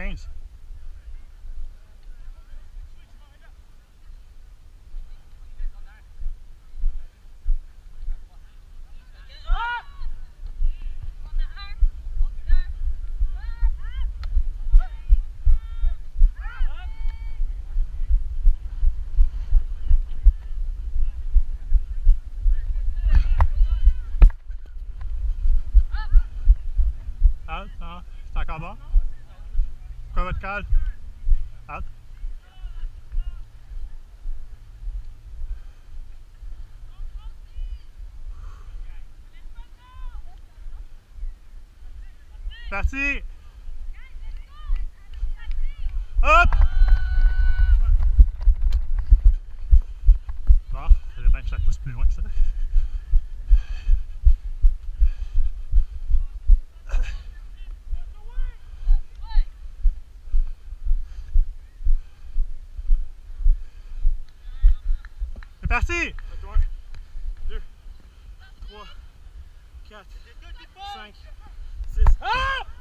change. Ah, Out, tá, tá stack our. Quoi votre call? Out. Parti! Hop! Bon, ça dépend que je la pousse plus loin que ça. Parti! 1, 2, 3, 4, 5, 6. Ah!